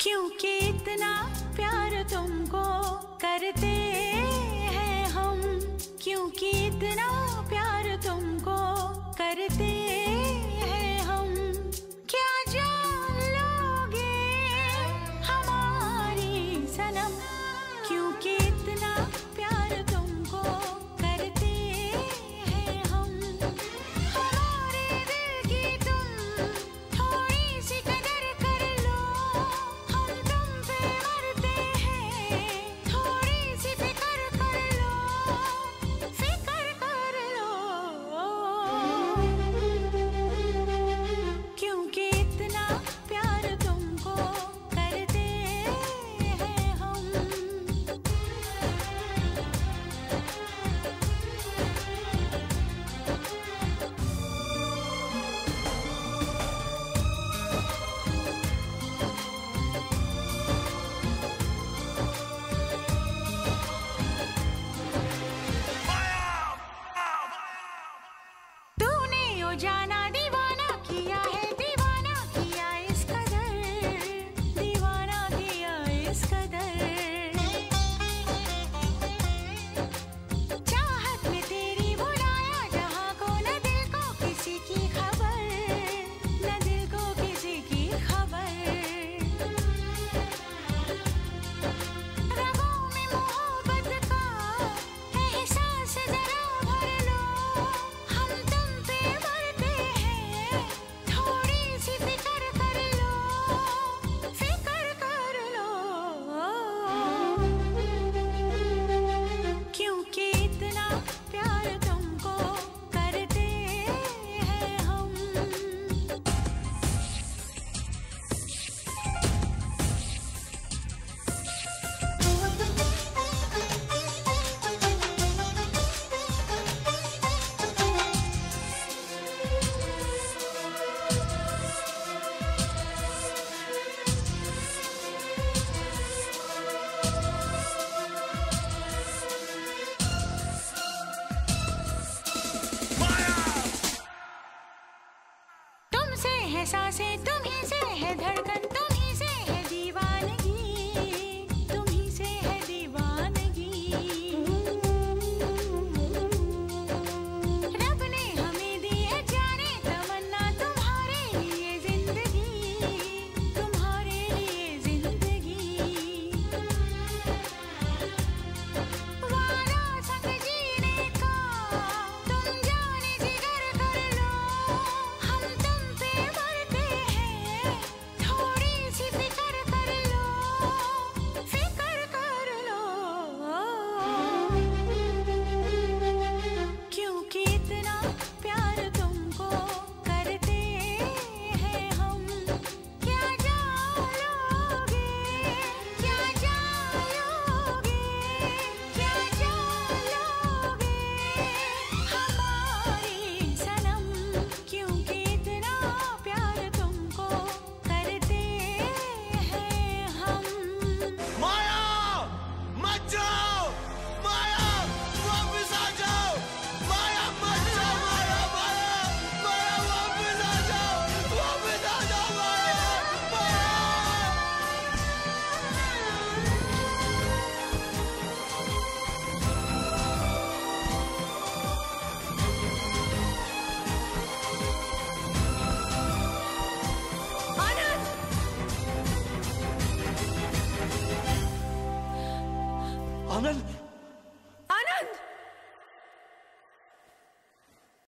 क्योंकि इतना प्यार तुमको करते हैं हम क्योंकि इतना ऐसा से तुम्हें Anıl